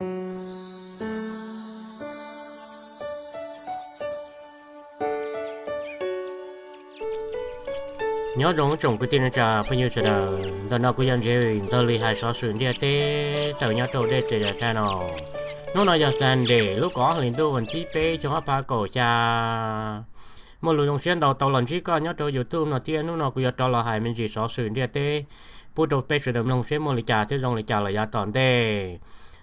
nhớ rong trồng cái tiền trà bây giờ là đó nó cũng nhận chơi tao lì hai sáu sườn đi tê tao nhớ trâu để chơi cha nó nó nói giờ sàn để lúc có liền tu vẫn chỉ bé cho họ cổ cha một lúc dùng xuyên đầu tàu lần chỉ có nhớ trâu youtube nó tiền nó nó cũng trâu là hai mình chỉ sáu sườn đi tê bút đầu bé sử đồng nông xuyên một lì trà thế rong lì trà là giá toàn tê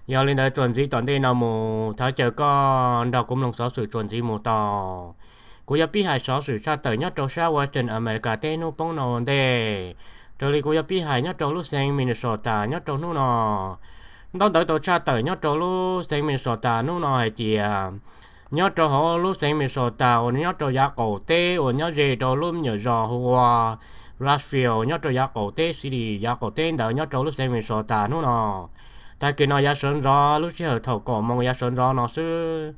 giờ lên đây chuẩn gì toàn đây nào mù. Tháo chờ con đâu cũng lòng xóa sự chuẩn gì mù to. Cú giáp hai xóa sự xa tới nhất trong sa Western America tên nó bóng nó đề rồi li cú giáp pi hai nhất trong lúc sang Minnesota nhất trong nó nó đó tới tổ cha tới nhất trong lúc sang Minnesota nó nó hay tiề nhất trong họ lúc sang Minnesota nhất trong giá cổ tê ở nhất gì trong lúc nhớ rõ hoa Rushfield nhất trong giá cổ tê city, giá cổ tê đó nhất trong lúc sang Minnesota nó nó ta cứ nó giá sơn rõ, lúc xưa thầu cổ mong giá sơn rõ, nó sư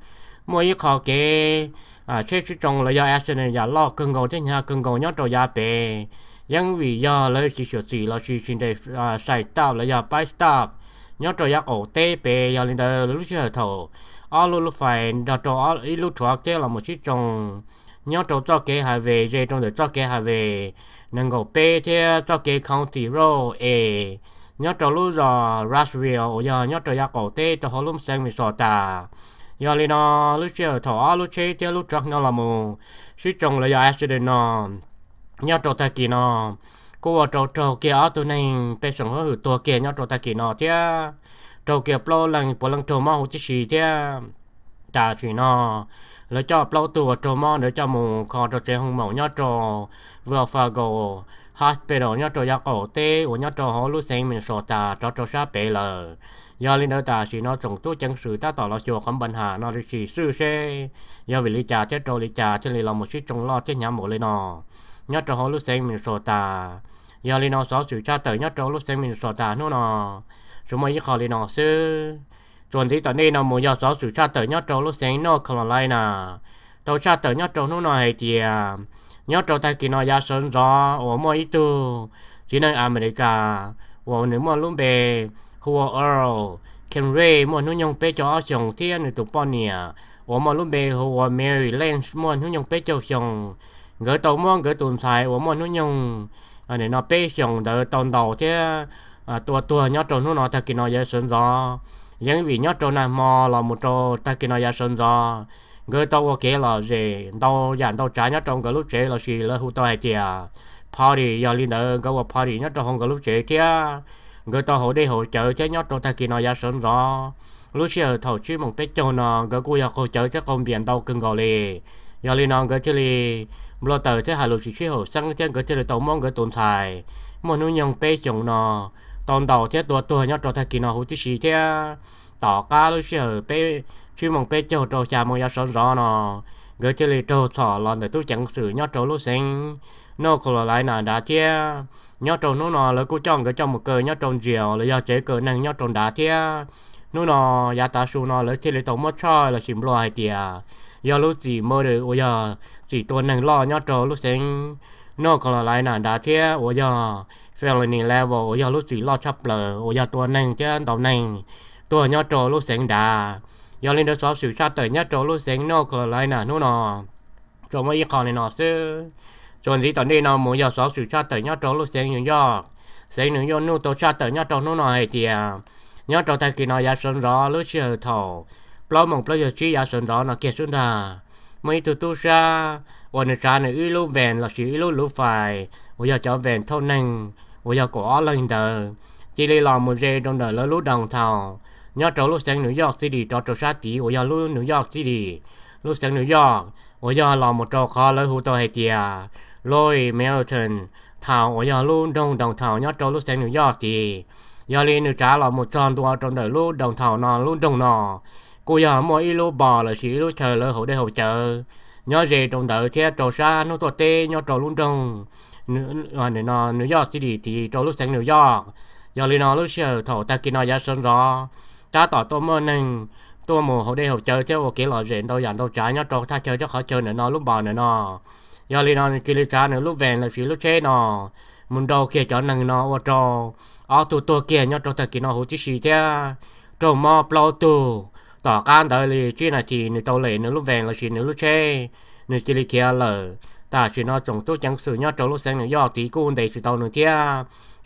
mỗi khó kê. À chế chú trong là do asen này giả lo cưng gầu trên nhà cưng gầu nhót rồi giá bề nhưng vì do lấy chỉ sửa xì là chỉ xin để à sai tao là do bài stop. Nhót rồi giá ổ tê bề giờ lên đời lúc xưa thầu. All luôn lúc phải đặt cho ít lúc thua kia là một chú trong nhót rồi cho kê hà về dây trong để cho kê hà về. Nâng gầu bê thế cho kê không thì rô nhớ trò lúc giờ Rashville. Giờ nhớ trò gia cổ tê cho họ lúc xem mình sọ tà. Giờ lên nó lúc chơi thỏ lúc chơi chơi lúc trắc nó là mù. Suy trồng là giờ accident nó nhớ trò ta kỳ nó cô trò trò kia ở tụi này bây giờ nó hử tua kia nhớ trò ta kỳ nó thế trò kia plo lần bỏ lần trò mau chứ gì thế ta thì nó lấy cho plo tua trò mau để cho mù khó trò chơi hung mẫu nhớ trò vừa phà gồ hospital nhớ trâu giặc cổ tê của nhớ trâu họ lúc sáng mình sọ ta cho trâu xa bể lờ. Giờ linh ta chỉ nó trồng tu chân sự, ta tỏ lo chùa không bệnh hà nó chỉ sư xe giờ vì lý trà chết rồi, lý trà cho nên là một chiếc trồng lo chết nhắm một lên nọ nhớ cho họ lúc xem mình sổ ta giờ linh nó xóa sự cha tới nhớ cho lúc xem mình sổ ta nó nó chúng mày khó linh nó sư. Chuẩn thì tận đây nó muốn giờ xóa sự cha tới nhớ cho lúc xem nó nà. Tàu cha tới nhớ cho nó nó hay thì nhớ trâu tay kỳ nó ra sơn rõ ở mỗi ít tu chỉ nơi America và nếu mà luôn bề hùa Earl, Ken Ray mua nuôi nhung bé cho chồng thiên nữ tụ bò nìa và mà luôn bề hùa Mary Lance mua nuôi nhông bê cho chồng gỡ tàu mua gỡ tuần xài và mà nuôi nhông ở để nó bê chồng đỡ tàu đầu thế à tua tua nhớ trâu nó nó thật kỳ nó dễ sơn rõ những vì nhớ trâu này mò là một trâu thật kỳ nó dễ sơn rõ người gỡ có kể là gì? Tàu dàn tàu trái nhất trong cái lúc chế là gì? Là hụt tàu hay tiệt party, giờ linh có một party nhất trong cái lúc chế kia người ta hỗ đi hỗ trợ cho nhất trong thời kỳ nó ra sớm rõ. Lúc xưa thầu chứ một cái chỗ nó, người cô ya hỗ trợ cho công việc đâu cưng gọi liền giờ liên nó người chơi liền lo tờ thế hà lục chỉ chỉ hỗ sang trên người chơi là tàu mong người tồn tại. Một nuôi nhung bé chồng nó tồn tàu thế tua tua nhất trong thời kỳ nó hỗ chỉ gì thế tỏ cá lúc xưa bé chứ mong bé cho trâu cha mong ya sớm rõ nó. Gỡ chơi lì trâu sọ lon để tôi chẳng xử nhóc trâu lúc sinh nó còn lại là đá thia. Nhớ trâu nó nó là cô chọn cái trong một cờ nhớ trâu rìu là do chế cờ năng nhớ trâu đá thia. Nó nó giá ta su nó là chơi lì tổng mất chơi là chìm loài tiề giờ lúc gì mơ được ôi giờ chỉ tuần năng lo nhớ trâu lúc sinh nó còn lại là đá thia ôi giờ felony level ôi giờ lúc gì lo chấp lờ ôi giờ tuần năng chứ tàu năng. Tuần nhớ trâu lúc sinh đá giờ lên đó sáu sự sát tới nhớ trong lúc sinh nó còn lại là nó nó cho mấy con này nó xưa ส่วนที่ตอนนี้เราหมูยอสอสุชาติเตยอดโตลูกเสียงอยู่ยอกเสียงหนึ่งยอนู่ตัวชาติเตยอดโตนู่นหน่อยเดียยอดโตแต่กินอยาสนรอลูกเชื่อถอปล้อมงปล้อยชี้ยาสนรอนะเกียรสุนดาไม่ตัวตู้ชาวันนี้ชาเนี่ยอีลูแวนเราชี้อีลูลูไฟวันยาจะแวนเท่านั้นวันยาก่อเลยเดอจีเลยลองมือเรดงเดอแล้วลูกดังเท่า nhà trâu lúc sáng New York City trâu trâu sát tí ôi giờ lúc New York City. Lúc sáng New York ôi giờ lò một trâu khó lấy hú tàu hệ tìa à. lôi Melton thảo ôi giờ lúc đông đồng thảo, nhà trâu lúc sáng New York thì giờ lên nữ trả lò một tròn tua trong đời lúc đồng thảo nò lúc đông nò cô giờ mỗi lúc bò là xí lúc chờ lỡ hậu đây hậu chờ nhớ gì trong đời theo trâu xa nó tua tê nhớ trâu lúc đông. Nữ à, New York City thì trâu lúc sáng New York. Giờ lên nó chờ thảo ta kia nó giá sơn rõ ta tỏ tôi mơ nên tôi mù hồ đi hồ chơi chứ theo cái lọ rèn tôi dàn tôi trái nhá trò ta chơi cho khó chơi nữa nó lúc bò nữa nó giờ lý nó kia lý cha nữa lúc về là chỉ lúc chế nó muốn đâu kia cho nâng nó và trâu, ở tụ tụ kia nhá trâu ta kia nó hỗ trợ gì thế trâu mò plau tu. Tỏ can đời lì chi là chỉ nữ tàu lệ nữ lúc về là chỉ nữ lúc chế nữ chỉ li kia lờ. Ta chỉ nó trồng tốt chẳng sự nhá trâu lúc sáng nữ do tí cung để chỉ tàu nữ thia.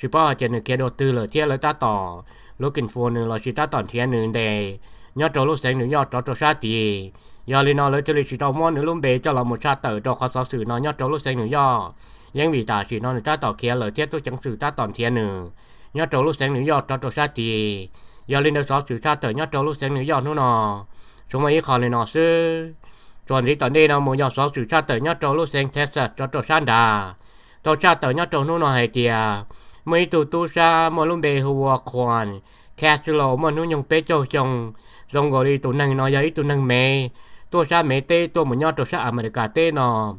Chỉ bao giờ nữ kia đầu tư lờ thia lỡ ta tỏ lúc kinh phù nữa là chỉ ta tận thiên nữa để nhớ trâu lúc sáng nữa nhớ trâu trâu xa thì. Giờ lên nó lấy cho lịch chỉ tao món nữa luôn bề cho là một cha tử cho khó sáu sử nó nhớ trâu lúc sáng nữa nhớ. Nhưng vì ta chỉ nó người ta tỏ kia lời thiết tôi chẳng sử ta tận thiên nữa nhớ trâu lúc sáng nữa nhớ trâu trâu xa thì. Giờ lên nó sáu sử cha tử, nhớ trâu lúc sáng nữa nhớ nữa nọ chúng mày khó lên nó sư. Chuẩn gì tận đây nó muốn nhớ sáu sử cha tử, nhớ trâu lúc sáng thế sợ cho trâu xa đà. Tao cha tử, nhớ trâu nữa nọ hay tiề mấy tụ tu sa mà lúc đề hùa khoản khá sư lộ mà nó nhung tế cho chồng. Rong gọi đi tụ năng nói giấy tụ năng mẹ tôi sa mẹ tê, tôi một nhót tôi sa cả tê nọ.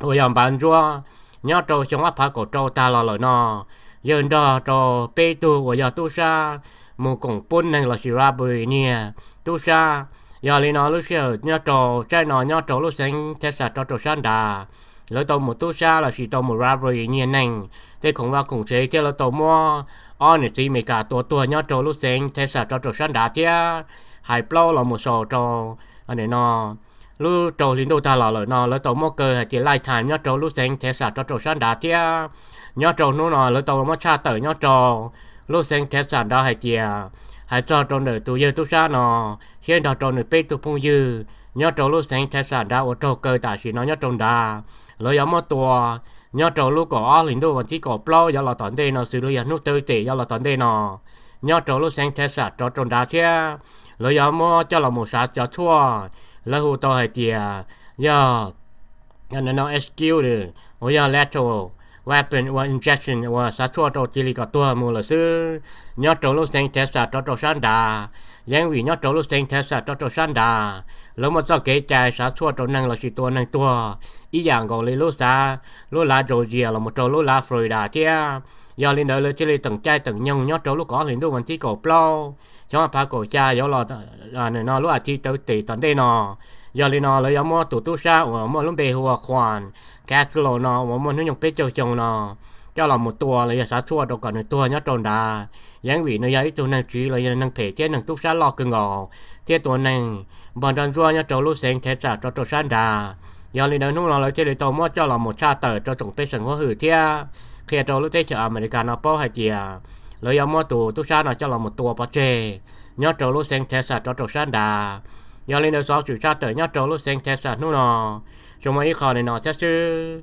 Rồi dòng bạn rua nhau tôi trong áp phá cổ trâu, ta lò lò nọ. Giờ đó trò bê tu của giờ tôi sa một cổng bún này là sira rabbit nè tôi sa giờ lên nó, lúc xưa nhau trò trai nọ nhau trò lúc sáng thế sa trò trò sáng đà lỡ tàu một tu sa là chỉ tàu một ra rồi nè nành thế cũng ว่า cũng chế thế là tàu mua on thì mấy cả tua tua nhau trâu lúc sáng thế sao trâu trâu sáng đà thế hai plau là một sò trâu anh này nó, lúc trâu linh đô ta là lỡ nó, lỡ tàu mua cơ chỉ lại time nhau trâu lúc sen thế sao trâu trâu sáng đá thế nhau trâu nó nó lỡ tàu mua cha tử nhau trâu lúc sen thế sao đó hay tia hải cho trâu nở tu dư tu sa nó hiện đó trâu nở bê tu phong dư nhớ trâu lúc sáng thế sản ra ở trâu cơ, tại chỉ nó nhớ trâu đà. Lấy giống một tua nhớ trâu lúc có lính đồ vẫn chỉ có plo do là toàn đây nó xử lý nó tư tỷ do là toàn đây nó nhớ trâu lúc sáng thế sản cho trâu đà thế lấy giống một cho là một sát cho thua. Lấy hồ to hay tiề giờ nên nó SQ được. Bây giờ lateral weapon or injection or sát thua trâu chỉ có tua mua là sư nhớ trâu lúc sáng thế sản cho trâu sản đà. Giang vị nhớ trâu lúc sáng thế sản cho trâu sản đà. ตัวตัวชันดายังวียอดตัวลูกเซงเทสตัวตัวชันดาแล้วมันจะเกจใจสัตว์ทั่วตัวนั่งเราสิตัวนั่งตัวอีอย่างก็เลยลูกซาลูกลาโจเจียเราหมดตัวลูกลาฟลอริดาเทียยอลินเดอร์เลยจิลิตั้งใจตั้งยงยอดตัวลูกก้อนเห็นดูวันที่ก่อเปล่า cho phá cổ cha yếu lò à này nó lúc à thi tới tỷ tận đây nó giờ li nó lấy mua tụ tu sa ở mua lúc bề hoa khoan cát lô nó mua mua nó dùng bê châu chồng nó cho là một tua lấy sát xua đâu còn tua nhá, tròn đà. Yang vị nơi ấy tôi năng trí lấy năng thể thế năng túc sa lo cơ ngò. Thế tua năng bọn đàn rua nhá, trâu lúc sáng thế trả cho trâu san đà. Giờ li nung nó lấy thế để tàu mua cho là một cha tờ cho tổng tây sừng hoa hử thế khi trâu lúc thế chợ America nó bao hai chia lấy yêu mua tù túc sa nó cho là một tua bao chê. Nhá, trâu lúc sen thế trả cho trâu sa đà. Giờ lên đầu sáu chủ cha tờ, nhá, trâu lúc sen thế trả nung nó chúng mày khó này nó sẽ chứ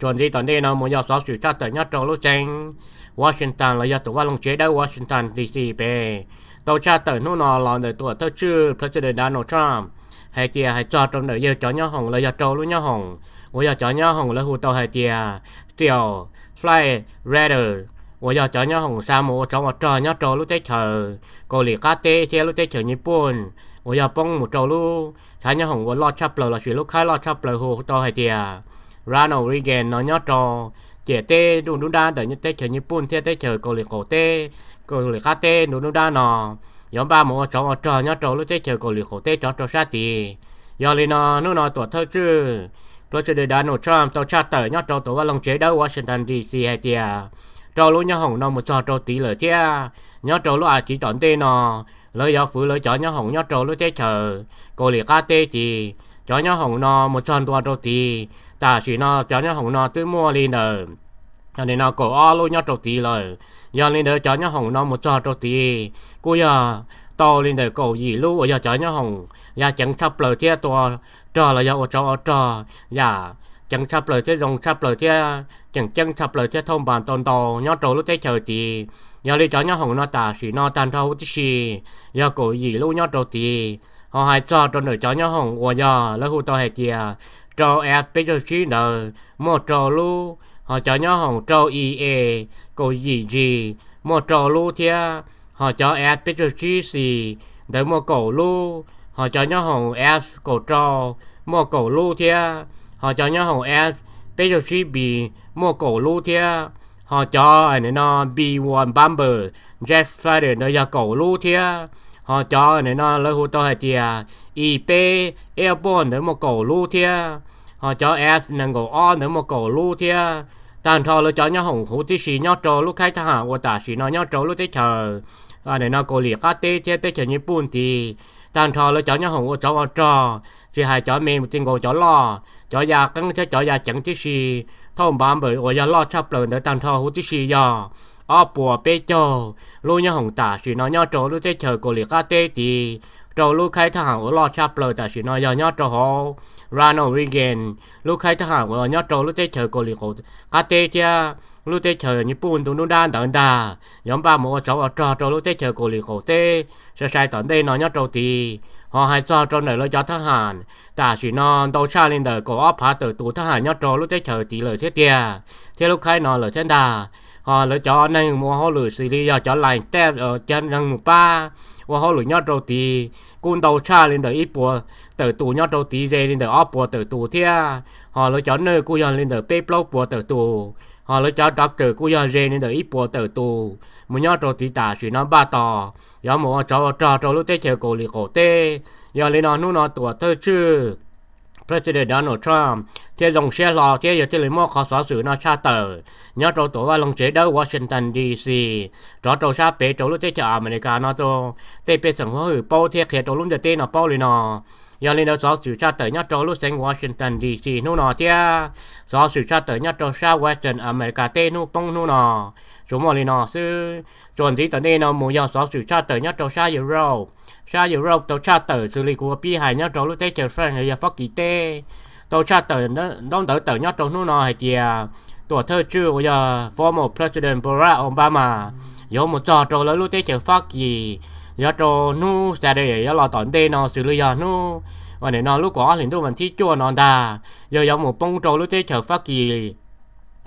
chuẩn gì tận đây nó muốn nhớ sáu chủ sa tới nhớ trâu lúc sen Washington là do tụ qua lông chế đâu Washington DC về tàu cha tới nu nó là đời tuổi thơ chư President Donald Trump hay tia hay cho trong đời giờ cho nhớ hồng là do trâu lúc nhớ hồng 我要找鸟红了胡到海底啊，钓 fly radar 我要找鸟红沙漠找我找鸟找路在chờ cô lì cá tê theo lúc tới chờ nhật bản tôi要bông một trâu lu thái nhau hồng tôi lo chắp lời là chuyện lúc khai lo chắp lời hồ to hay tiệt Ronald Reagan nó nhót trò chỉ tê đúng đúng đa đợi nhật tê chờ như bún theo tê chờ cổ lì cổ tê cổ lì cá tê đúng đúng đa nò. giống ba một trò trò nhót trò lúc tê chờ cổ lì cổ tê trò trò sát tì giờ lì nó nó nó tuổi thơ chứ tôi sẽ để nổ Trump tàu cha tờ nhót trò tổ vào lòng chế đấu Washington DC hay tia. À. trò lúc nhớ hồng nó một trò trò tí lửa tia nhót trò lúc à chỉ chọn tê nò. lời giáo phụ lời chó nhớ hồng, nhót trò lúc tê chờ cổ liệt cá tê chỉ chó nhớ hồng nó một tròn tua trò tí ta chỉ nó cho nhá hồng nó tới mua lên rồi cho nên nó cổ o luôn nhớ trò tí rồi giờ lên đời cho nhá hồng nó một trò trâu tí. Cô giờ to lên đời cổ gì luôn, ở giờ cho nhá hồng. Giờ chẳng sắp lời thế to, trò là giờ ở trò ở trò. Giờ chẳng sắp lời thế rong sắp lời thế chẳng chẳng sắp lời thế thông bản tồn to. Nhá trâu lúc thế chờ tí. Giờ đi cho nhá hồng nó ta chỉ nó tan thâu tí xì. Giờ cổ gì luôn nhá trâu tí. Họ hay cho trong đời cho nhá hồng. Của giờ lấy hụt to hệ chia trò ép bây giờ chỉ nợ một trò lu họ cho nhau hồng trâu y e cổ gì gì một trò lu thia họ cho ép bây giờ chỉ gì đợi một cổ lu họ cho nhau hồng ép e cổ trò. Một cổ lu thia họ cho nhau hồng ép bây giờ chỉ bị một cổ lu thia họ cho anh nó B1 bumper Jeff Friday nó giờ cổ lu thia họ cho này nó lấy hỗ trợ thia IP Airborne nữa một cổ lưu thia. Họ cho S nâng cổ O nữa một cổ lưu thia. Tàn thọ lỡ cho nhau hồng hú tí xì nhau trâu lúc khai thả hàng của ta xì nó nhau trâu lúc tế chờ. À này nó cổ liệt các tế tế tế chờ như bún thì. Tàn thọ lỡ cho nhau hồng của cháu vào trò. Thì hai cháu mình một tiếng gọi cháu lo cháu già căng cho cháu già chẳng tí xì. Thông bám bởi của già lo chắp lời để tàn thọ hú tí xì giờ ở bùa bê châu lúc nhau hồng tả xì nó nhau trâu lúc sẽ chờ cô liệt ca tê thì trâu lúc khai thả hàng ở lo chắp lời tả xì nó giờ nhau trâu hồ Ronald Reagan lúc khai thả hàng ở nhau trâu lúc sẽ chờ cô liệt ca tê chia lúc sẽ chờ như bún tụ nụ đan tận đà nhóm ba một cháu ở trò, trâu lúc sẽ chờ cô liệt cổ tê sẽ sai tận đây nó nhau trâu thì họ hay cho trong này lo cho thằng hàng tả chỉ nó đâu xa lên đời có phá tử tụ thằng hàng nhau trâu lúc sẽ chờ tí lời thế tia à. thế lúc khai nó lời thế đà. Ờ, họ lựa chọn nên mua họ lựa xử lý cho lại tép ở chân răng ba. Và họ lựa nhau trâu tí cún đầu xa lên tới ít bùa tới tù nhau trâu tí về lên tới ốp bùa tới tù thia. Ờ, họ lựa chọn nơi cô dân lên tới bếp lốc bùa tới tù. Họ lựa chọn đặc doctor cô dân về lên tới ít bùa tới tù. Một nhau trâu tí ta chỉ nó ba tò. Giờ một cho cho trâu lúc tết chờ cổ lì cổ tê. Giờ lên nó nu nó tuổi thơ chứ President Donald Trump, thế dòng xe lò, thế giờ thế lấy mua khó xóa sự nó cha tờ. Nhớ trâu tổ và lòng chế đâu Washington DC rõ trâu xa bế trâu lúc thế chờ America nó trâu thế bế sẵn hóa hử bao thế khi trâu lúc giờ thế nó bao lì nó giờ lên đó xóa sự cha tờ nhớ trâu lúc sang Washington DC nó nó thế xóa sự cha tờ nhớ trâu xa Western America thế nó bông nó nó chúng mà lên nó sư chuẩn gì tới đây nó muốn giờ sở sự cha tờ nhớ trâu sa Europe sa rau tàu cha tới xử lý của bi hải nhất trâu lúc tết chờ France hay phát kỳ tê. Tàu cha tới nó đông tới tới nhất trâu nó nó hay tiề tổ thơ chưa, bây giờ former president Barack Obama có một trò trò lớn lúc tết chờ phát kỳ. Giờ trò nu sẽ để giờ lo tận đây nó xử lý giờ nu và để nó lúc có liền tôi mình thi chua nó đà. Giờ giờ một bông trò lúc tết chờ phát kỳ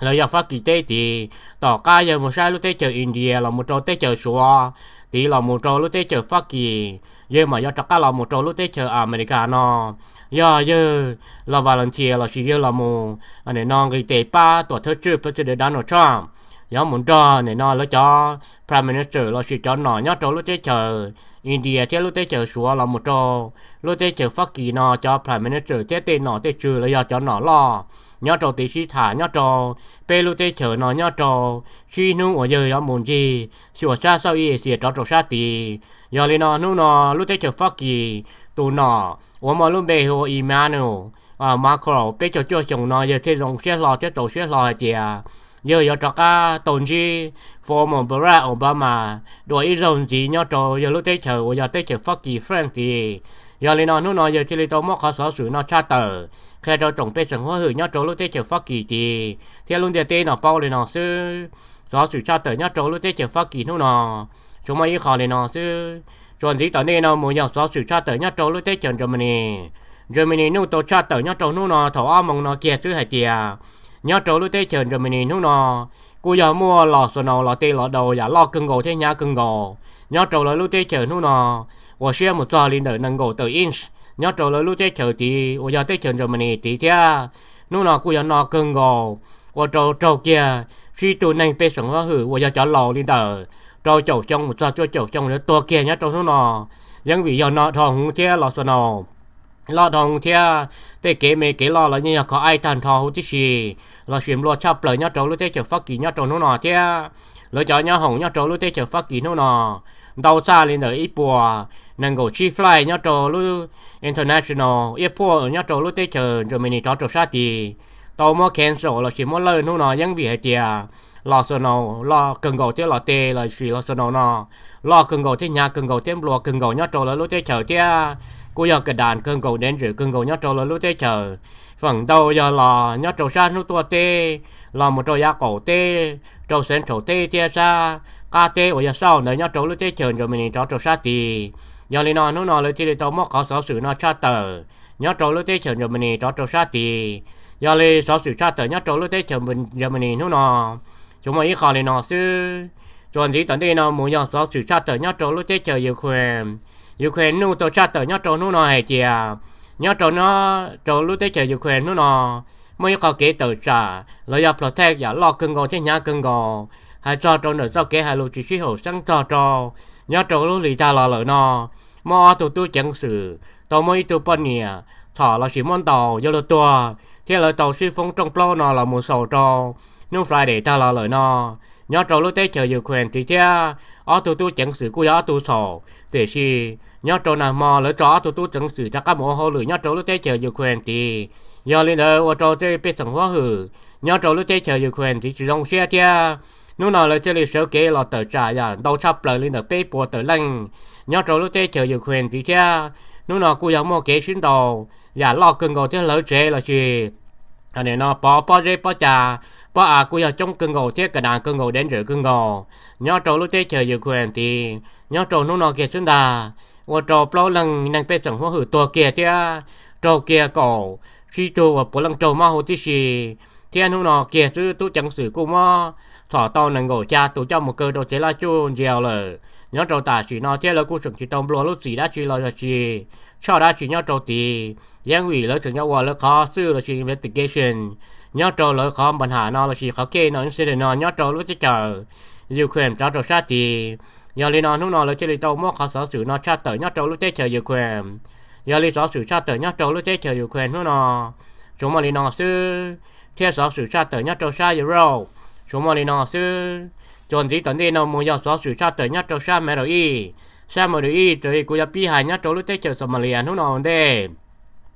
là giờ phát kỳ tế thì, tỏ ca giờ một sai lúc tế chờ India, là một trò tế chờ xua thì là một trò lúc tế chờ phát kỳ. Giờ mà giờ chắc là một trò lúc tế chờ America nó giờ giờ là volunteer là chỉ giờ là một. Anh này non người tế ba tổ thứ chưa president Donald Trump nhóm muốn cho này nó là cho prime minister là chỉ cho nó, nhớ cho lúc tế chờ India theo lúc tế chờ xua là một trò. Lúc tế chờ phát kỳ nó cho prime minister thế tên nó tế trừ là giờ cho nó lo. Nhớ cho tí sĩ thả, nhớ cho pe lúc tế chờ nó, nhớ cho khi nu ở giờ giờ muốn gì sửa xa sau y xỉa cho cho xa tí giờ lên nó nu nó lúc tế chờ phát kỳ tụ nó ở mà lúc bề hồ Emmanuel à Macron pe cho cho chồng nó, giờ thế dòng xe lò thế tổ xe lò thì à giờ giờ cho cả tồn chi một Barack Obama đuổi ý rồng gì nhớ cho giờ lúc tế chờ giờ tế chờ phát kỳ Frank thì giờ lên nó nu nó giờ chỉ lấy tao móc khó sở sử nó cha tờ. Khi cho trồng bê sừng hoa hử nhớ cho lúc tết chờ phát kỳ thì theo luôn giờ tê nó bao lên nó sư sở sử cha tờ nhớ cho lúc tết chờ phát kỳ nó nó chúng mày khó lên nó sư, chuẩn gì tờ nên nó muốn gió sở sử cha tờ nhớ cho lúc tết chờ Germany. Germany nó tổ cha tờ nhớ cho nó nó thảo ao mong nó kia sư hay tiề nhớ trâu lúc tây chờ rồi mình nó nọ cô giờ mua lò sò nò lò tê lò đầu giả lo cưng gò thế nhà cưng gò, nhớ trâu lời lúc tây chờ nó nò, và xe một giờ lên đợi nâng gò từ inch. Nhớ trâu lời lúc tây chờ thì và giờ tây chờ rồi mình tí thia nó nò cô giờ nò cưng gò, và trâu trâu kia khi tụi này pe sống hoa hử và giờ cho lò lên đợi trâu trâu trong một giờ trâu chầu trong nữa tua kia nhá trâu nó nò, dân vị giờ nọ thòng thế lò sò nò lò thòng thế thế kế mấy kế lò là như có ai thành thò hút gì lò xuyên lò chắp lời nhớ trâu lúc chơi chờ phát kỳ nhớ trâu nó nó thế lỡ cho nhớ hồng nhớ trâu lúc chơi chờ phát kỳ nó nó đau xa lên đời ít bùa năng够去 fly nhớ trò lu international airport nhớ trò lu tết chờ rồi mình trò trò sát thì tàu mua cancel là chỉ mua lời nó nó ยัง bị hết tiệt lo số nào lo cần cầu thế lo tê là chỉ lo số nào nó lo cần cầu thế nhà cần cầu thêm lo cần cầu nhớ trò là lu tết chờ thế cô giờ cái đàn cơn cầu đến rồi cơn cầu nhớ trâu là lúc thế chờ. Phần đầu giờ là nhớ trâu sát nó tua tê là một trâu giá cổ tê, trâu sen trâu tê tê xa ca tê ở giờ sau nữa nhớ trâu lúc thế chờ rồi mình trâu trâu sát tì. Giờ lên nó nó nó lấy chỉ tao móc khó sáu sự nó cha tờ. Nhớ trâu lúc thế chờ giờ mình trâu trâu sát tì. Giờ lên sáu sự cha tờ nhớ trâu lúc thế chờ mình, giờ mình nó nó chúng mày khó lên nó sư chuẩn gì tận đây nó muốn giờ sáu sự cha tờ nhớ trâu lúc thế chờ Ukraine à. Ukraine nu tao cha tờ nhớ trâu nu nó hay chìa nhớ trâu nó trâu lúc tới chờ Ukraine nu nó mới có kế tờ trả lo giờ protect giờ lo cưng gò, trên nhà cưng gò. Hay cho trâu nữa cho kế hai lô chỉ sĩ hồ sáng cho trâu nhớ trâu lúc lì ta lo lợi nó mà tụ tôi chẳng sự tao mới tụ bận nhỉ à. thọ là chỉ món tàu giờ là tua thế là tàu sư phong trong plo nó là một sầu trò. Nhưng friday ta là lời nó nhớ trò lúc tới chờ Ukraine thì thế ở tụ tụ chẳng sự của ở tụ sầu để khi nhớ trâu nào mò lỡ chó tụi tụ chẳng sử chắc các mồ hôi lửa. Nhớ trâu lúc chơi chờ Ukraine thì giờ lên đời ô trâu thế biết sống hóa hử. Nhớ trâu lúc chơi chờ Ukraine thì chỉ trong xe thế nếu nào lỡ chơi lịch sử kế là tờ trả giờ đâu sắp lời lên đời bế bùa tờ lăng nhớ trâu lúc chơi chờ Ukraine thì thế nếu nào cô giống mò kế xin đầu giờ lo cưng ngồi thế lỡ chơi là gì? Anh em nó bỏ bỏ rễ bỏ trà bỏ à cô giờ trong cưng ngồi thế cái đàn cưng ngồi đến rửa cưng ngồi nhớ trâu lúc chơi chờ Ukraine thì, nhớ trâu nó nó kia xuống đà và trâu bao lần năng bê sẵn hoa hử tua kia thế trâu kia cổ. Khi trâu và bộ lần trâu mà hồ tí xì thế nó nó kia sư tu chẳng sử cô mà thọ tao năng ngồi cha tổ cho một cơ đồ chế la chu dèo lờ. Nhớ trâu ta chỉ nó thế là cú sừng chỉ tông bùa lúc gì đã chỉ lo cho chỉ sau đó chỉ nhớ trâu thì giang ủy lỡ thường nhau qua lỡ khó, sư là chỉ investigation. Nhớ trâu lỡ khó bản hà nó là chỉ khó kê nó incident nó nhớ trâu lúc chế chờ quyền cho trò sát thì giờ lý nó lúc nào lỡ chơi tàu mua khó sở sử nó sát tới nhớ trâu lúc chế chờ Ukraine giờ lý sở sử sát tới nhớ trâu lúc chế chờ Ukraine lúc nào chúng mà lý nó sư theo sở sử sát tới nhớ trâu sát Euro chúng mà lý nó sư chọn gì tận đi nó muốn giờ sở sử sát tới nhớ trâu sát mẹ rồi y. Sao mà đi tới cô ya pi hai nhá trâu lúc tết chờ Somalia lúc nào đây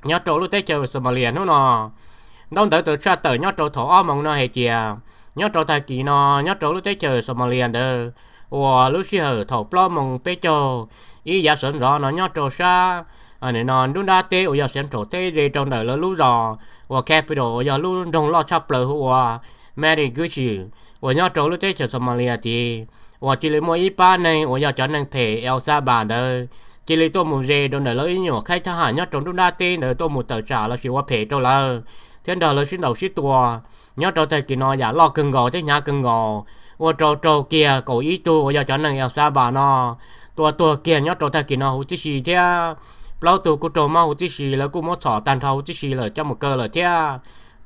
nhá trâu lúc tết chờ Somalia lúc nào đông tới từ sát tới nhá trâu thọ mong nó hay chìa nhớ trâu thay kỳ nó nhớ trâu lúc cháy trời Somalia đó và lúc xưa hở thầu plo mong pe cho ý giả sơn rõ nó nhớ trâu xa. Ở nơi nó đúng đa tê ở giờ xem trâu tê gì trong đời là lúc rõ và capital ở giờ lúc đông lo chắp lời và Mary Gucci và nhớ trâu lúc cháy trời Somalia thì và chỉ lấy mỗi ít ba này ở giờ chọn năng thể Elsa bà đó chỉ lấy tôi muốn gì trong đời lấy nhiều khách thả nhớ trâu đúng đa tê nữa tôi muốn tờ trả là chỉ qua phe trâu là thiên đời lời xin đầu xí tua nhớ trâu thầy kỳ nó giả lo cưng gò thế nhà cưng gò. Qua trâu trâu kia cổ ý tu ô giờ trở nên yêu xa bà nó tua tua kia nhớ trâu thầy kỳ nó hú chí xì thế lâu tu cú trâu mau hú chí xì là cú mót sỏ tàn thâu hú chí xì là cho một cơ lời thế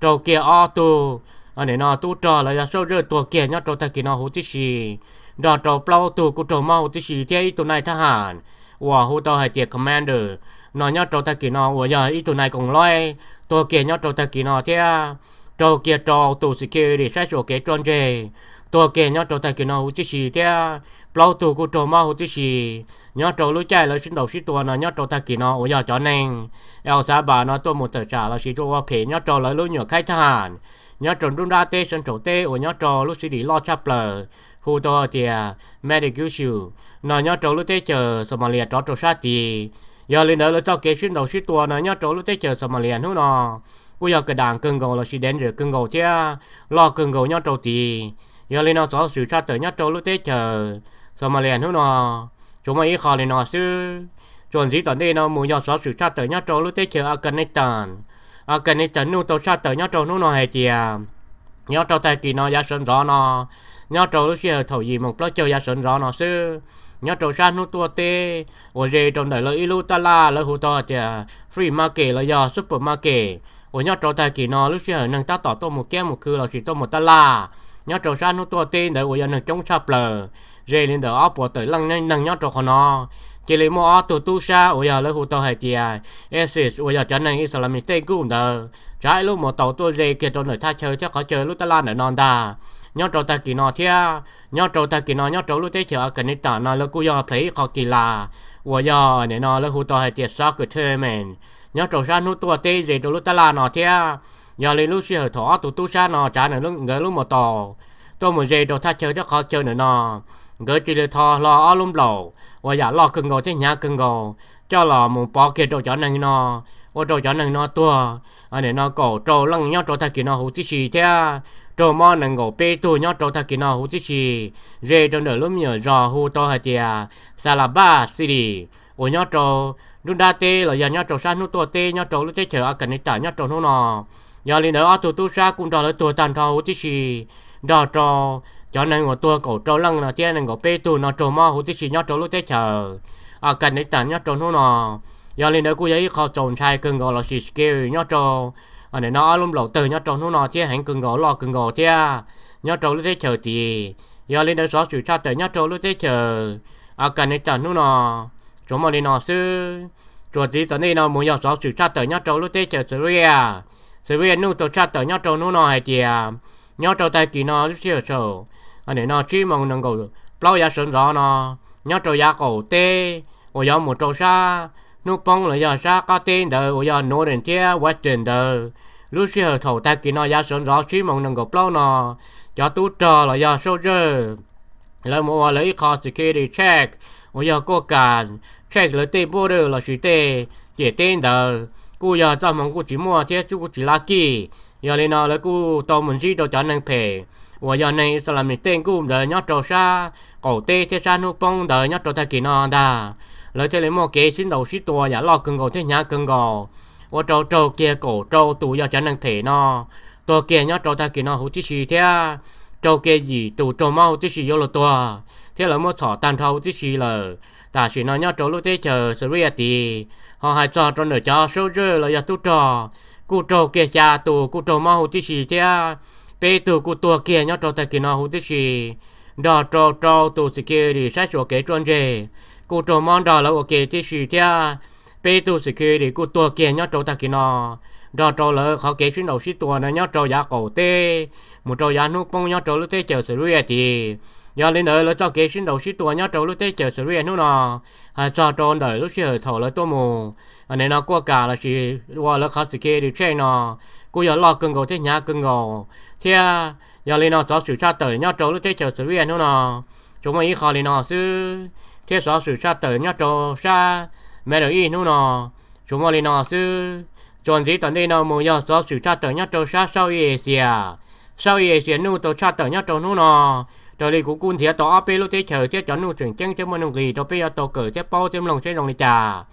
trâu kia o tu, ở đây nó tu trâu là giờ sâu rơi tua kia nhớ trâu thầy kỳ nó hú chí xì. Đó trâu lâu tu cú trâu mau hú chí xì thế tu này thà hàn. Hòa hú tao hay tiệt commander nó nhau trâu ta kỳ nó bây giờ ít tụi này còn loay. Tôi kia nhau trâu ta kỳ nó thế à. trâu kia trâu, tụ sự kia để sát chỗ kế tròn trề tôi kia nhau trâu ta kỳ nó hữu chí gì thế à. bao tụ của trâu mau hữu chí gì nhau trâu lũ chạy lấy sinh đầu sinh tua nó à, nhau trâu ta kỳ nó bây giờ cho nên eo xã bà nó tôi một tờ trả là sĩ tôi phê nhau trâu lấy lũ nhựa khai thản nhau trâu rung ra tê, sân trâu tê ở nhau trâu lũ sĩ đi lo chắp lờ. Khu to thì medical nó nhau trâu lũ tê chờ Somalia trâu trâu sát thì giờ lên đó là cho kế sinh đầu sĩ tua nó nhớ trâu lúc tết chờ Somalia hú nó cô giờ cái đàn cưng gầu là sĩ đến rồi cưng gầu chứ. Lo cưng gầu nhớ trâu thì giờ lên nó xóa sự sát tới nhớ trâu lúc tết chờ Somalia hú nó chúng mày khó lên nó sư. Chuẩn gì tận đây nó muốn giờ xóa sự sát tới nhớ trâu lúc tết chờ Afghanistan. Afghanistan nu tàu sát tới nhớ trâu nữa nó hay thì nhớ trâu tay kỳ nó giá sân rõ nó nhớ trâu lúc chờ thầu gì một lúc chơi giá sân rõ nó sư nhớ trâu san nút tua tê. Ở rê trong đời là ilu ta la là hồ to thì free market là do supermarket ở nhớ trâu tài kỳ nó lúc xưa nâng ta tỏ tôi một kem, một cư là chỉ tô một ta la. Nhớ trâu san nu tua tê để ở giờ nâng chống sập lờ. Rê lên đời áp bộ tới lăng nâng nâng nhớ trâu nó chỉ lấy mua từ tu sa ở giờ là hồ to hay thì esis ở giờ chẳng nâng Islamic State cũng đó trái lúc một tàu tôi rê kia trong đời tha chơi, chắc có chơi, lúc ta la ở non ta nhớ trâu ta kỳ nọ thia. Nhớ trâu ta kỳ nọ, nhớ trâu lúc thế chờ cái nít tả nó lúc cú giờ thấy khó kỳ là ở giờ này nó lúc hụt to hay thì sao cái thuê mình. Nhớ trâu sa nút tua tê gì, trâu lúc ta là nọ thia. Giờ lên lúc xưa thọ tụ tu sa nọ, trả nữa lúc, ngỡ lúc một to tôi một gì đồ tha chơi cho khó chơi nữa nọ. Ngỡ chỉ là thò, lo ở lum lầu. Và giờ lo cưng ngồi thế nhà cưng ngồi. Cho là một bỏ kia trâu chó năng nọ. Ô trâu chó năng nọ tua. Anh này nó cổ trâu lăng nhau trâu thay kỳ nọ hú tí xì thế trâu mò năng cổ bê tu nhau trâu thay kia nó hú tí xì rê trong đời lúc nhiều rò hú to hạt tiề sa là ba xì đi ở nhau trâu lúc đa tê là giờ nhau trâu sa nút tua tê nhau trâu lúc tê chờ ở cần ta nhau trâu nó nọ giờ liền ở tu tu sa cũng đó là tua tàn thao hú tí chi đó trâu cho nên ngồi tua cổ trâu lăng là thế nên ngồi bê tu nó trâu mò hú tí xì nhau trâu lúc tê chờ ở cần ta nhau trâu nó nọ giờ lên đó cô giấy khó trộn sai cưng gọi là xịt kêu nhớ trò Ờ, anh này nó luôn lẩu từ, nhớ trâu nó nọ chứ hắn cường gỗ lo cường gỗ chứ nhớ trâu lúc thế chờ thì do lên đó xóa sự sao từ nhớ trâu lúc thế chờ. À cần này chờ nó nọ chỗ mà đi nọ sư. Chỗ gì tới đây nó muốn giờ xóa sự sao từ nhớ trâu lúc thế chờ sự ria sự ria nó tổ sao từ nhớ trâu nó nọ hay thì à. nhớ trâu tay kỳ nó lúc thế chờ anh ờ, để nó chỉ mong năng cầu bao giờ sớm rõ nó nhớ trâu giá cổ tê. Ở giờ một trâu xa nu bông là do ra có tiền đời của do nô đến chia quá trình đời lúc xưa hở thầu ta kỳ nó giá sơn rõ xí mong nâng gộp lâu nọ cho tú trò là do sâu rơ. Là mua lấy khó sự kia đi check. Của do cô cản check lấy tên bố đưa là sự tê. Chỉ tên đời cô do cho mong cô chỉ mua, thế chú cô chỉ là kỳ. Giờ lên nọ lấy cô tao mình gì đâu cho năng phê. Của do này sao làm mình tên cô đời nhót trâu xa cổ tê, thế xa nu bông đời nhót trâu ta kỳ nọ đà lời cho lấy một kế xin đầu xí tua giả lo cưng gò thế nhá cưng gò ô, trâu trâu kia cổ, trâu tù do chẳng năng thể nó tua kia nhá trâu ta kia nó hữu chí xì thế trâu kia gì, tù trâu mau chí xì vô lo tua thế là mua thọ tan thâu chí xì là ta xì nói nhá trâu lúc thế chờ sự riêng à tì. Họ hay cho, trâu nửa cho sâu rơ là giờ tu trò. Cụ trâu kia cha tù cụ trâu mau chí xì thế bê tù cụ tua kia nhá trâu ta kia nó hữu chí xì. Đó trâu trâu tù xì kia đi, sát sổ kế trôn rề cô trò mong đó là ok thì sự thế bê tu sự kia thì cô tua kia nhớ trâu ta kia nó đó trâu là khó kể xin đầu xin tua này nhớ trâu giá cổ tê. Một trâu giá nút bông nhớ trâu lúc tê chờ sự ruồi à thì giờ lên đời là cho kể xin đầu xin tua nhớ trâu lúc tê chờ sự ruồi à nút nó hay cho trâu đời lúc xưa thầu là tôi mù. Anh này nó qua cả là chỉ qua là khó sự kia được chơi nó cô giờ lo cưng gầu thế nhá cưng gầu thế giờ lên nó xóa sự xa tới nhớ trâu lúc tê chờ sự ruồi à nút nó chúng mình khó lên nó xứ thế sao sự sát tới nhá cho sa mẹ đời y nu nọ chúng mình nọ sư. Chọn gì tận đây nào mua giờ sao sự sát tới nhá cho sa sau ye xia sau ye xia nu tổ sát tới nhá cho nu nọ rồi đi cũng quân thiệt to áp lúc thế chờ thế cho nu chuyển chân thế mà gì tổ bây giờ to cử thế bao thế lòng thế lòng đi trà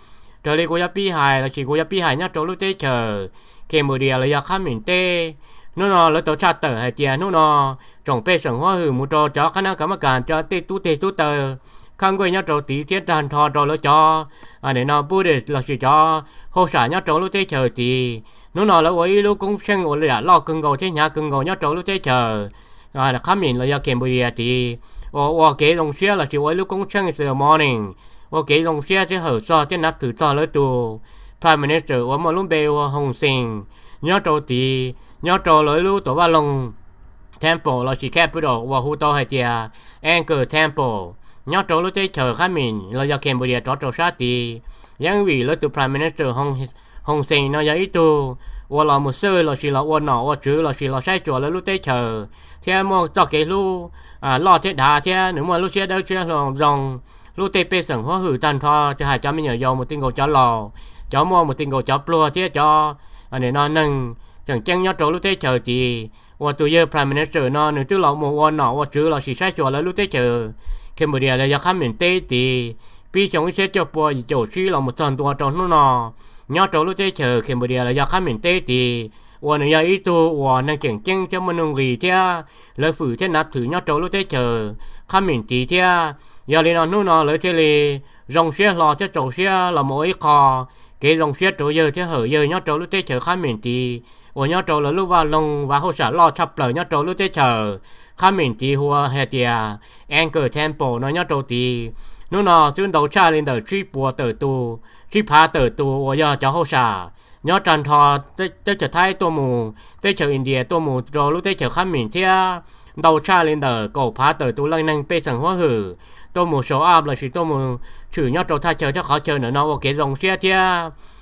rồi đi cũng gia pi hài là chỉ cũng gia pi hài nhá cho lúc thế chờ. Khi mùa địa là ya khám mình tê. Nó nó là tổ cha tới hay tiền nó nó trồng bê sừng hoa hử một trò chó khả năng cảm ơn cho tê tu tê tu tờ không quên nhau trâu tí tiết đàn thọ trâu lỡ cho. À để nó bù để là chỉ cho. Hồ xả nhau trâu lúc thế chờ thì nó nói là quấy lúc cũng xem ngồi là lo cưng gầu thế, nhà cưng gầu nhau trâu lúc thế chờ. À là khám nhìn là do kèm bùi thì ô ô kế đồng xe là chỉ vậy lúc cũng xem sự morning. Ô kế đồng xe sẽ hở so, thế nát thử so lỡ tù. Prime minister ô một lúc bèo hồng sinh nhau trâu tí, nhau trâu lỡ lúc tổ ba lông. Temple là chỉ capital và hú to hay tiệt anchor temple nhớ trâu lúc chơi chờ khá mình là do Cambodia trò trâu sát thì yang vì lúc tụ prime minister Hong Hong Sen nó vậy tu. Và là một sơ là chỉ là ôn nọ và chữ là chỉ là sai chỗ là lúc tới chờ thế mà cho cái lu à lo thế đà thế nếu mà lúc xe đâu chưa lòng dòng lúc thế bê sừng hóa hử tan thoa cho hai trăm mình nhờ dòng một tinh cầu cho lò. Cho mua một tinh cầu cho plua thế cho anh này nó nâng. Chẳng chăng nhớ trâu lúc tới chờ thì và tụi giờ prime minister nó nữa tức là một ôn nọ và chữ là chỉ sai chỗ là lúc tới chờ Cambodia là do khám miền tây thì bị chống sẽ cho bùa chỗ suy là một trận tua trong nó nọ nhớ chỗ lúc chơi chờ Cambodia là do khám miền tu và năng chuyển chân cho mình ông gì thế lời phủ thế nạp thử nhớ chỗ lúc chờ khám miền tây thế giờ lên nó nó nọ lời chơi lì rong xe lò cho chỗ xe là mỗi cò rong xe chỗ giờ thế hở giờ nhớ chỗ lúc chơi chờ khám miền tây và nhớ chỗ là lúc vào lồng và hỗ lo chập lời nhớ chỗ lúc chơi chờ comment thì hùa hè thì anchor temple nó nhớ đầu thì nó nó xuyên đầu cha lên đầu trip bùa tử tu trip phá tử tu và giờ cháu hậu xa nhớ trần thọ tới trở thái tôi mù tới trở india tôi mù rồi lúc tới trở khám mình thia đầu cha lên đầu cổ phá tử tu lăng năng bê sẵn hoa hử. Tôi mù số áp là chỉ tôi mù, chữ nhớ trâu thay chờ cho khó chờ nữa nó ok dòng xe thia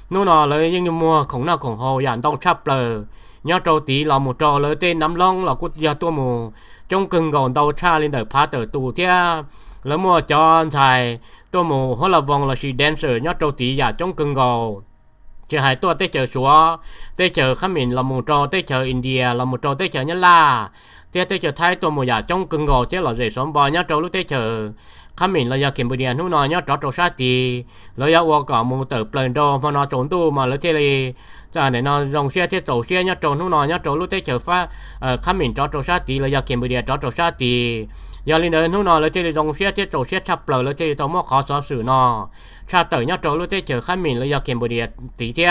nó nó lấy những mua khổng nào khổng hồ dạng đầu chắp lời nhớ trâu tí là một trò lỡ tên nắm long là quốc gia tôi mù. Trong cưng gòn đầu xa lên đời phá tử tù thế lỡ mua cho thầy tôi mù hóa là vòng là xì dancer, nhớ trâu tí giả trong cưng gòn chờ hai tôi tới chờ xóa tới chờ khám mình là một trò, tới chờ india là một trò, tới chờ nhân la thế tới chờ thái tôi mù giả trong cưng gòn thế là dễ xóm bò, nhớ trâu lúc tới chờ khám mình là giờ kiểm bồi điện hôm nay nhớ trò trâu sát thì là giờ qua cỏ mù tử plein đô mà nó trốn tù mà lỡ thế cho nên nó rong xe thế tổ xe nhá trộn nó nhá trộn lúc thế chở pha. Ờ, khám mình cho trộn sát tí là giờ kiếm bữa cho trộn sát tí giờ lên đó nó là thế rong xe thế tổ xe chập lở là thế tổ mò khó xóa xử nó cha tới nhá trộn lúc thế chở khám mình là giờ kiếm bữa tí thế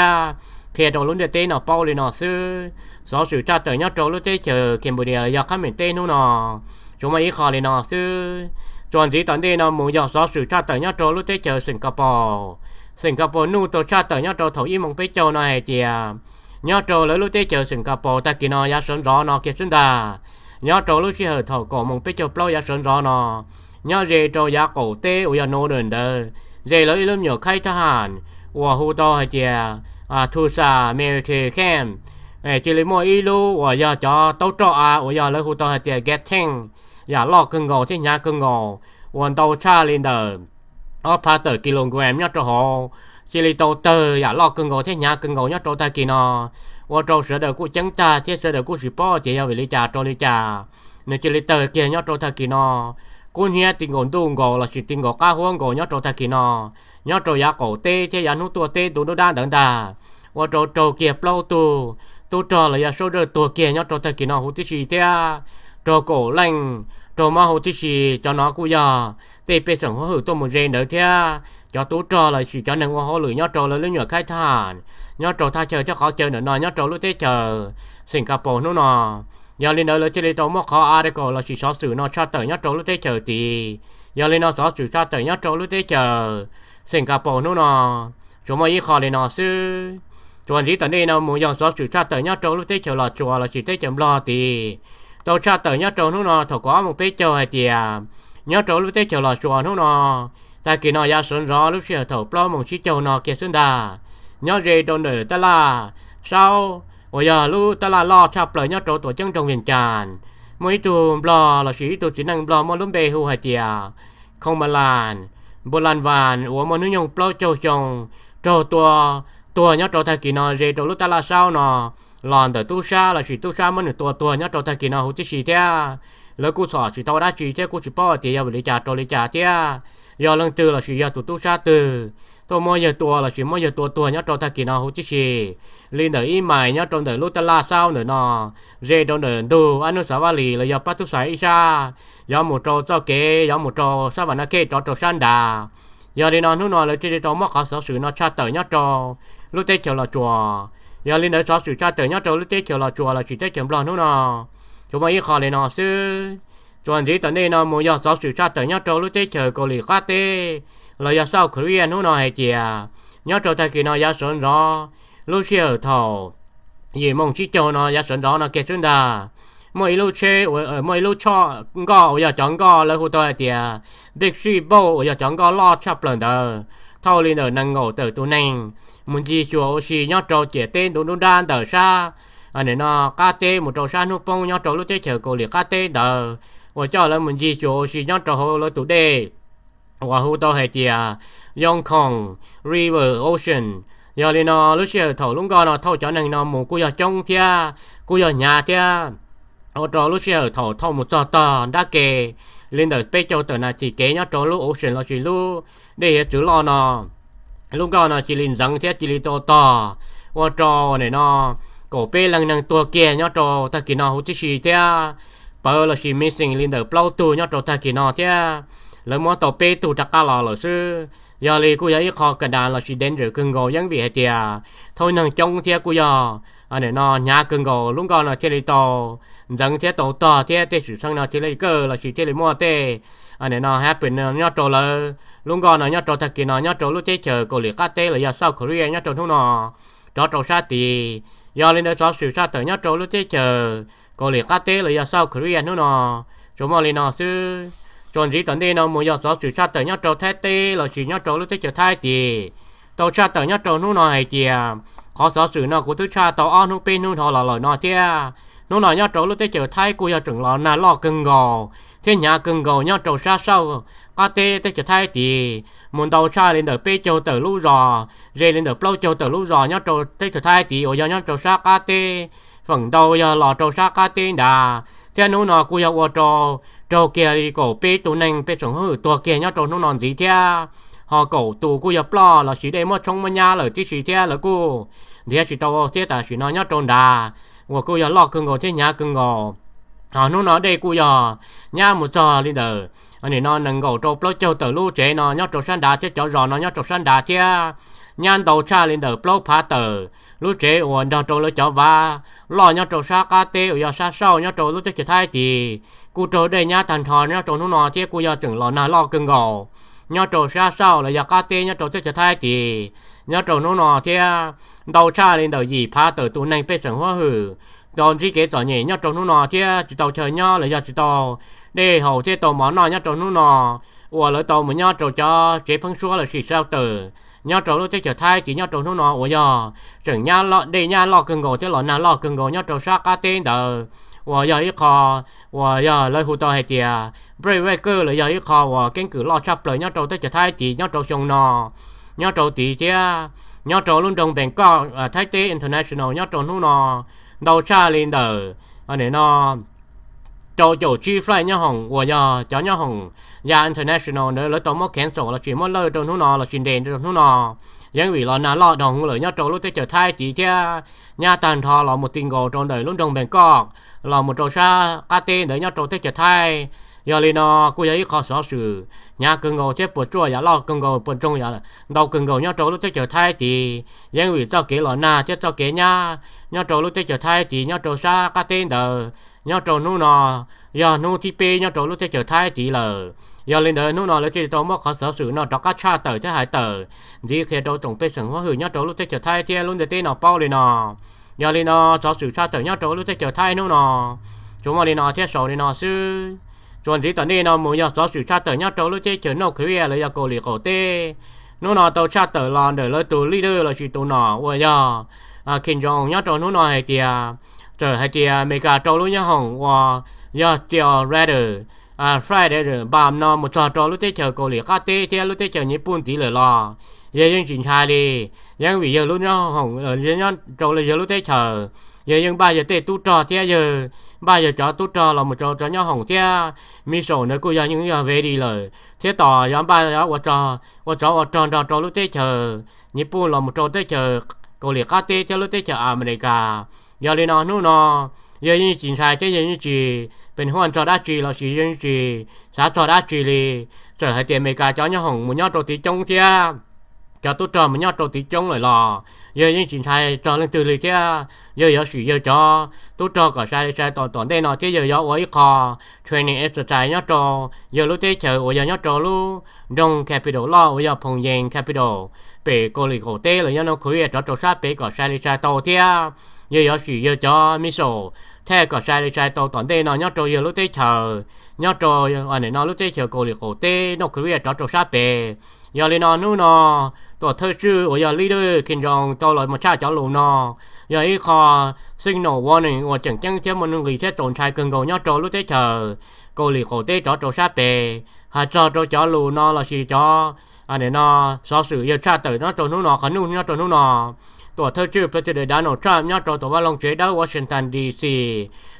khi trong lúc thế nó bao lên nó sư xóa xử cha tới nhá trộn lúc thế chờ kiếm bữa là giờ khám mình tên nó chúng mày khó lên nó sư chọn gì tận đây nó muốn giờ xóa xử cha tới nhá trộn lúc thế chở Singapore. Singapore nu tổ cha tờ nhá trâu thầu y mong bế châu nó hay chìa. Nhớ trâu lấy lúc tế chờ Singapore, ta kì nó giá sơn rõ nó kia xứng đà. Nhớ trâu lúc xí hờ thầu cổ mong bế châu bao giá sơn rõ nó. Nhớ rề trâu giá cổ tế ủi giá nô đền đờ. Lỡ lấy lúc nhiều khai thác hàn. Và hù to hay chìa. À thu sa mê thề khem ê, chỉ lấy mỗi ilu và giờ cho tâu trọ à và giờ lấy hù to hay get thang. giờ lọ cưng ngò, thế nhà cưng ngò. Hoàn tâu cha lên đờ ở pha tờ kg nhá cho họ. Chỉ lấy tàu tờ, giả lo cưng ngồi thế nhà cưng ngồi nhá trâu ta kia nó và trâu sửa đời của chẳng ta, thế sửa đời của sĩ po, chỉ ở về lý trà, trâu lý trà. Nếu chỉ lấy tờ kia nhá trâu ta kia nó cô nhé tình ngọn tu ngò là chỉ tình ngò ca huống ngò nhá trâu ta kia nó nhá trâu giá cổ tê, thế giá nút tua tê, tu nó đang ta và trâu trâu kia plau tu tu trâu là giá số đời tua kia nhá trâu ta kia nó hút tí gì thế trâu cổ lành trò mà hồ tí gì cho nó cũng giờ. Tê bê sẵn hữu tôi một rèn nữa thế cho tú trò là chỉ cho nên hoa hồ lưỡi nhớ trò là lưỡi nhựa khai thản. Nhó trò tha chờ cho khó chờ nữa nọ nhó trò lúc tế chờ. Singapore nó nọ. Giờ lên đó là chơi lấy tàu khó, ai đấy là chỉ số xử nó cha tới nhó trò lúc tế chờ thì giờ lên nó số xử cha tới nhó trò lúc tế chờ. Singapore nó nọ. Chúng mà ý khó lên nó sư. Chuẩn gì tận đây nó muốn dòng số xử cha tới nhó trò lúc tế chờ là chùa là chỉ tế chấm lo thì tôi cho tới nhớ trò nó nọ thầu có một bé chờ hay tiề à, nhớ trâu lúc tới chờ là chùa nó nó ta kỳ nó ra sơn rõ, lúc xưa thầu plo một chiếc châu nó kia sơn đà. Nhớ gì đồ nữ ta là sau bây giờ lúc ta là lo chập lời nhớ trâu tổ chân trong viện tràn. Mấy tù blo là sĩ tù chỉ năng blo mà lúc bê hù hay tia à, không mà làn. Bồ lan vàn, ủa mà nữ nhung plo châu chồng. Trâu tua tua nhớ trâu ta kỳ nó gì trâu lúc ta là sao nó lòn tới tu sa là chỉ tu sa mới được tua tua nhá trâu thay kỳ nào hú chỉ chỉ thế à. lỡ cú sọ chỉ tao đã chỉ thế cú chỉ bỏ thì giờ lấy trả trâu lấy trả thế à. giờ lần từ là chỉ giờ tụ tu sa từ. Tôi mua giờ tua là chỉ mua giờ tua tua nhá trong thay kỳ nào hỗ chỉ gì lên đời im mày nhá trong đời lúc ta la sao nữa nọ. Rê đâu đời đủ anh nói sao vali lì là giờ bắt tu sai sa giờ một trâu sao kế giờ một trâu sao mà nó kế trâu trâu san đà giờ đi nó nó là chỉ đi tao mắc khó sở sự nó cha tới nhá trâu lúc tết chờ là chùa giờ lên đời xóa sự cha tới nhau trâu lúc tết chiều là chùa là chỉ tết chiều lo nữa nọ chúng mày khó lên nọ sư? Chuẩn gì tới đây nọ muốn giờ xóa sự cha tới nhau trâu lúc tết chiều cô lì khác tê? Là giờ sau Korea nó nói chìa nhau trâu thay kia nọ giờ sơn rõ lúc xưa thầu. Gì mong chỉ cho nọ giờ sơn rõ nọ kết sơn đà? Mỗi lúc chơi ở mỗi lúc cho có giờ chẳng gõ là hồ tôi tiệt big three bowl giờ chẳng gõ lo chập lần đó thâu lên ở năng ngộ từ tu nành. Muốn gì chùa xì nhớ trâu trẻ tên đồ đồ đan tờ xa. À, Anh này nó cá tê, một trâu xa nút phong nhớ trâu lúc tết chờ cô liệt cá tê tờ. Và cho là muốn gì chùa xì nhớ trâu hồ lô tụ đề và hữu tàu hệ Yong Yongkong River Ocean. Giờ thì nó lúc xưa thầu lúc đó nó thâu cho nên nó muốn cú giờ trong thia cú giờ nhà thia ở đó lúc xưa thầu thầu một giờ tờ đã kề lên đời space châu tờ là chỉ kế nhá chỗ lúc ocean là chỉ lúc để hết chữ lo nó lúc đó nó chỉ lên răng thế chỉ lên to to ở chỗ này nó, cổ bê lăng lần tua kia nhá chỗ ta kỳ nó hút chỉ gì thế bờ là chỉ missing lên đời plau tu nhá cho ta kỳ nó thế lấy món tàu bê tu chắc cả lò lỡ sư. Giờ thì cô ấy khó cả đàn là chỉ đến rồi cưng gò giống bị hết tiệt thôi nâng trong thế cô giờ anh này nó nhà cưng gò, lúc còn là chơi tàu rằng thế tổ tờ thế thế sự sang nào thế lấy cơ là chỉ lấy mua thế anh này nó happen à, nó nhớ trâu lỡ lúc còn là nhớ trâu thật kỳ nó nhớ trâu lúc chơi chờ cổ liệt cát tê là giờ sau Korea nhớ trâu thu nó đó trâu sa tì. Do lên đó sự sa tờ nhớ trâu lúc chơi chờ cổ liệt cát tê là giờ sau Korea thu nó chúng mà lên nó sư chọn gì tận đây nó muốn do sáu sự sa tờ nhau trâu thái tê là chỉ nhau trâu lúc thế chờ thái tì. Tàu cha tờ nhau trâu thu nó hay thì khó sáu sự nó của thứ cha tàu on nu pin nu họ là lời nó thế nó nói nhau trâu lúc thế chờ thái của giờ trưởng lò nà lò cưng gò. Thế nhà cưng gò nhau trâu xa sau cá tê thế chờ thái thì muốn tàu xa lên đời bê châu tờ lũ rò rê lên đời plau châu tờ lũ rò nhau trâu thế chờ thái thì ở giờ nhau trâu xa cá tê. Phần đầu giờ lò trâu xa cá tê đà thế nó nói của giờ ở trâu trâu kia đi cổ bê tụ nành, bê sống hử tua kia nhau trâu nó non gì thế họ cổ tụ cô giờ plo là chỉ để mất trong mà nhà là chỉ chỉ thế là cô. Thế chỉ tao thế ta chỉ nói nhau trâu đà của cô giờ lo cưng ngồi thế nhà cưng ngồi. Họ nó nói đây cô giờ, nhà một giờ đi đời. Anh này nó nâng gầu trâu plot châu từ lưu chế nó nhóc trâu san đà thế chó rò nó nhóc trâu san đà thế nhan đầu cha lên đời plô phá tờ. Lúc chế ổn đào trâu lỡ chó va. Lo nhóc trâu sa cá tê ở sa sau nhóc trâu lúc chế thay thì cô trâu đây nhà thành thò nhóc trâu nó nọ thế cô giờ chừng lo nà lo cưng gò nhóc trâu sa sau là giờ cá tê, nhóc trâu chế thay thì nhớ trâu nó nọ thế đầu cha lên đầu gì phá tử tụ này bê sẵn hoa hử. Còn chỉ kế giỏi nhỉ, nhớ trâu nó nọ thế chỉ tàu chờ nhớ là do chỉ tàu. Để hậu thế tàu mỏ nọ nhớ trâu nó nọ ủa lỡ tàu mình nhớ trâu cho, chế phân xua là chỉ sao tử nhau trâu thế trở thai chỉ nhau trâu nó nọ của giờ chẳng nhau lọ để nhau lọ cường gỗ chứ lọ nào lọ cường gỗ nhau trâu sát cá tên đờ. Của giờ ít kho của giờ lời hụt tàu hay chìa breaker lời giờ ít kho, ủa cái cử lọ sắp lời nhau trâu thế trở thai chỉ nhau trâu sông nọ nhớ trâu tí chứ nhớ trâu luôn đồng bèn co thái tế international nhớ trâu nu nó đầu xa lên đờ anh này nó trâu chỗ chi fly nhớ hồng của giờ cho nhớ hồng ya international nữa lỡ tao mất cancel, là chỉ mất lỡ trâu nu nó là xin đèn trâu nu nó dân vì lo nà lo đồng lỡ nhớ trâu lúc tới chợ thái tí chứ nhà tàn thọ là một tình gò trong đời luôn đồng bèn co là một trâu xa kt để nhớ trâu tới chợ thái giờ lên nó cô ấy khó xóa sự, nhà cưng ngầu chết bột chua giả lo cưng ngầu bột trung nhà đầu cưng ngầu nhau trâu lúc chết trở thai thì những vì cho kế lọ na, chết cho kế nha nhau trâu lúc chết trở thai thì nhau trâu xa cá tên đờ. Nhau trâu nu nọ giờ nu thi pe nhau trâu lúc chết trở thai thì lờ. Giờ lên đời nu nọ lấy chết trâu mất khó xóa sự nó đó cá cha tờ, chết hải tờ. Gì khi trâu trồng pe sừng hoa hử nhau trâu lúc chết trở thai thì luôn để tên nó bao lên nọ giờ lên nó cho sự cha tờ nhau trâu lúc chết trở thai nu nọ chúng mà lên nọ chết sầu lên nọ sư chuẩn gì tận đi nó muốn giờ sở sự cha tờ nhau, trâu lúc chơi chơi nó kia là giờ cô lì khổ tê. Nó nọ tàu cha tờ lòn để lấy tụ leader là chỉ tù nọ ôi giờ. À kinh rong nhau, trâu nó nọ hay tiệt trở hay thì mấy cả trâu lúc nhau hồng và giờ chiều rider à Friday rồi bàm nó một trò trâu lúc chơi chơi cô liệt khác tê thế lúc chơi chơi nhật Bản tí lửa lò. Giờ những chuyện khai đi những vì giờ lúc nhau hồng ờ, ở giờ nhau trâu là giờ lúc chơi chờ. Giờ những ba giờ tê tu trò thế giờ bây giờ cho tôi chờ là một trò cho nhau hỏng thế mi sổ nữa cô giờ những giờ về đi rồi thế tỏ giờ ba giờ qua chờ, qua chờ qua chờ đó chờ lúc thế chờ. Nhật Bản là một chỗ thế chờ. Cô liệt khác tê chờ lúc thế chờ America. Giờ đi nó nu nó. Giờ như chính sai chứ giờ như gì, bên hoàn cho đã chỉ là chỉ như gì, xã cho đã chỉ đi, trở hay tiền Mỹ cái cho nhau hồng một nhau trâu tí trông thế, cho tôi chờ một nhau trâu tí trông lại lò giờ những chính sai cho lên từ li thia giờ giờ sử giờ cho. Tôi cho cả sai sai toàn toàn đây nó chứ giờ giờ ở kho training exercise nhớ cho giờ lúc thế chờ giờ nhớ cho luôn, trong capital lo giờ phong yên capital bị cô lì cổ tê rồi nhớ nó khối cho cho sát bị cả sai sai to thế giờ giờ sử giờ cho mi thế cả sai sai to toàn đây nó nhớ cho, giờ lúc thế chờ nhớ cho anh này nó lúc thế chờ cổ lì cổ tê nó cứ việc cho trâu sát bị giờ lên nó nu nó tổ thơ sư ở giờ leader kinh rong tàu lại một cha cháu lù nó giờ ý kho signal warning và chẳng chẳng chứ một người thế tồn sai cần cầu nhớ trâu lúc tết chờ cổ liệt cổ tê cho trâu sát bề hà cho trâu cháu lù nó là gì cho anh này nó so sự giờ cha tử nó trâu nu nó khẩn nu nó trâu nu nó ตัวเธอชื่อ President Donald Trump เนี่ยตัวว่าลงเจด้าวอชิงตันดีซี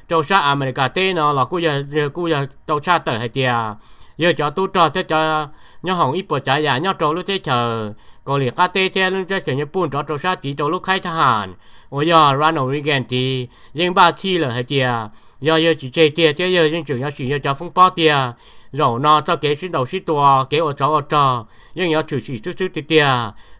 เจ้าชาอเมริกาเต้เนาะเรากูจะกูจะเจ้าชาเตอร์ให้เดียเยอะจะตู้จอจะจะเนี่ยของอีปวดใจอย่าเนี่ยโจลูกเจอเกาหลีคาเต้เทียลูกเจอญี่ปุ่นจอเจ้าชาตีโจลูกไข่ทหารโอ้ยรันโอริแกนตียั giờ cho tu trò sẽ cho nhau hồng ít bộ trái dạ, giả nhau trâu lúc thế chờ. Còn liệt cá tê thế lúc thế chờ nhau buồn trò trâu sát chỉ trâu lúc khai thà ôi giờ ra nổ rigen thì riêng ba chi là hết tiề giờ giờ chỉ chơi tiề thế giờ riêng chủ nhau chỉ nhau cho phong bao tiề rồi nó cho kế sinh đầu sinh tua kế ở cháu ở trò. Nhưng nhau chủ chỉ chút chút tiề tiề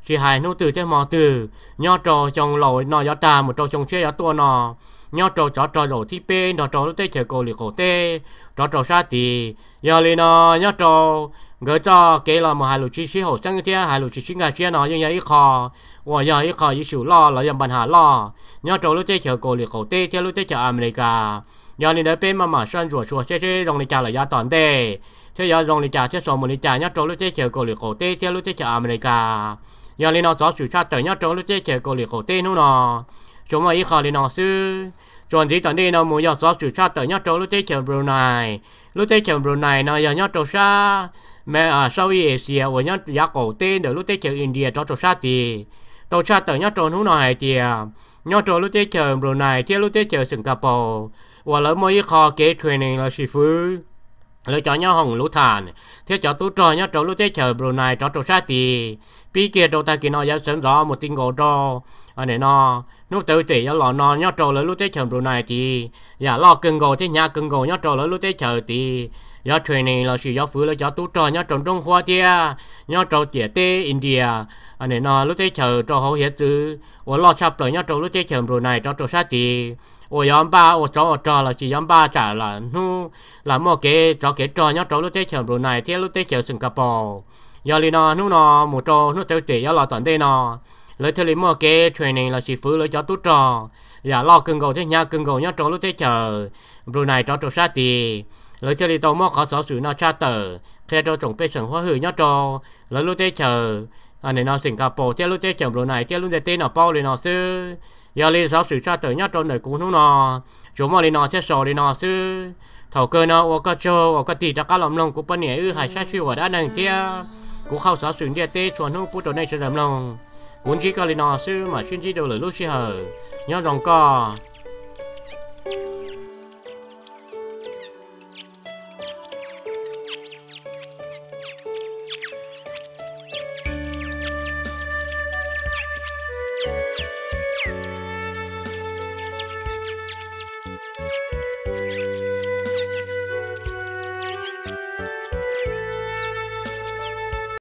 thì hai nô từ thế mò từ. Nhau trâu trong lầu nó gió ta, một trâu trong xe gió tua nó nhau trò chó trò rồi thi pê nó trò lúc tê chờ cổ liệt cổ tê. Trò trò sa tì, giờ lên nó nhau trò gỡ cho kể là một hai lục chi sĩ hậu sang thế hai lục chi sĩ ngà chia nó như vậy ít kho và giờ ít kho ít chủ lo là dòng bàn hà lo. Nhau trò lúc tê chờ cổ liệt cổ tê theo lúc tê chờ America. Giờ nên để bên mà mà sang ruột ruột sẽ sẽ rồng đi trả lại giá toàn đề thế giờ rồng đi trả thế số một đi trả nhau trâu lúc thế chờ cổ liệt cổ tê theo lúc thế chờ America. Giờ nên nó gió sự sa tới nhau trâu lúc thế chờ cổ liệt cổ tê nó nó chúng mà ít khó lên nó sư chuẩn gì tận đi nó muốn giờ xóa sửa cha tới nhát trâu, lúc tây chèn Brunei. Lúc tây chèn Brunei nó giờ nhát trâu xa. Mẹ ở sau Asia và nhát giá cổ tên để lúc tây chèn India cho trâu xa thì. Tàu xa tới nhát trâu hôm này thì à, nhát trâu lúc tây chèn Brunei, chứ lúc tây chèn Singapore. Và lỡ mỗi kho kế training là sư phụ lựa chọn nhau hồng lũ thàn. Theo chọn tú trò nhau trâu lũ chơi chờ Brunei trò trâu sa tì. Pi kia trâu ta kia nó giáo sớm rõ một tin gỗ trò. Ở này nó nó tự trị nhau lọ nó nhau trâu lũ chơi chờ Brunei thì giả dạ, lo cưng gỗ thế, nhà cưng gỗ nhau trâu lũ chơi chờ thì do chuyện này là sự do phứ lựa chọn tú trò nhau trồng trong hoa tia nhau trâu chia tê India anh này nó lúc thế chờ cho hậu hiện từ ở lo sắp rồi nhá trong lúc thế chờ rồi này cho trâu sát thì ở nhóm ba ở cho trò là chỉ nhóm ba trả là nu, là mua cái cho cái trò nhá trong lúc thế chờ rồi này theo lúc thế chờ Singapore. Giờ li nó nu nó một trò nu tiêu tiền giờ là tận đây nó lấy theo lý mua cái training là chỉ phứ lấy cho tốt trò. Giờ lo cưng cầu thế nhá cưng cầu nhá trong lúc thế chờ rồi này cho trò sát thì lấy theo lý tàu mua khó sở sử nó cha tờ. Khi trò trồng bê sừng hoa hử nhá, trò lấy lúc thế chờ anh này nó Singapore chơi lúc chơi chậm rồi này chơi lúc thế tên nó bao lên nó sư. Giờ lý sở sử cha tờ nhá trò này cũng nó chúng mà lý nó sẽ sò lý nó sư. Thầu cơ nó ô có cho ô có tỷ đã cá lòng lòng của bên này ư hải sát siêu ở đã năng kia. Cũng khâu sáu sử địa tê chuẩn hông phụ đồ này sẽ làm lòng muốn chỉ có lý nó sư mà chuyên chỉ đầu lời lúc xí hờ. Nhớ rằng co